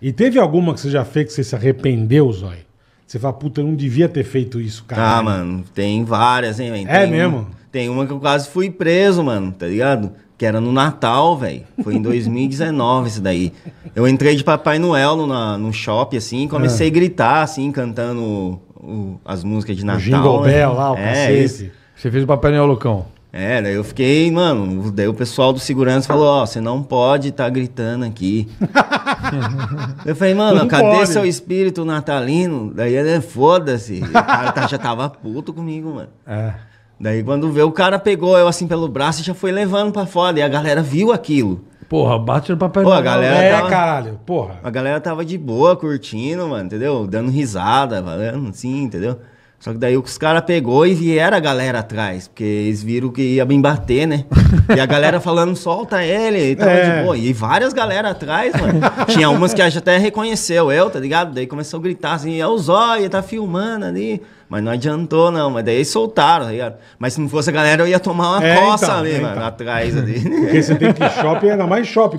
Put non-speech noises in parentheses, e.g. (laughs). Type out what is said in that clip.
E teve alguma que você já fez que você se arrependeu, Zói? Você fala, puta, eu não devia ter feito isso, cara. Ah, mano, tem várias, hein, velho? É Tem mesmo? uma- tem uma que eu quase fui preso, mano, tá ligado? Que era no Natal, velho. Foi em (laughs) 2019 isso daí. Eu entrei de Papai Noel no, na- no shopping, assim, comecei a gritar, assim, cantando o- o- as músicas de O Natal. Jingle né? Bell lá, o é, cacete. Você fez o Papai Noel Loucão. É, daí eu fiquei, mano, daí o pessoal do segurança falou, ó, você não pode estar gritando aqui. (laughs) eu falei, mano, Não cadê pode. seu espírito natalino? Daí ele, foda-se. O cara tá- já tava puto comigo, mano. É. Daí quando vê, o cara pegou eu assim pelo braço e já foi levando pra fora. E a galera viu aquilo. Porra, bate no Papai Pô, a galera- É, tava- caralho, porra. A galera tava de boa, curtindo, mano, entendeu? Dando risada, valendo assim, entendeu? Só que daí os caras pegou e vieram a galera atrás, porque eles viram que ia me bater, né? E a galera (laughs) falando, solta ele, e tava É. de boa. E várias galera atrás, mano. Tinha umas que até reconheceu eu, tá ligado? Daí começou a gritar assim, é o Zóia, tá filmando ali. Mas não adiantou, não. Mas daí eles soltaram, tá ligado? Mas se não fosse a galera, eu ia tomar uma É, coça então, ali, é, mano, então. atrás ali. Porque você tem que ir shopping, ainda mais shopping.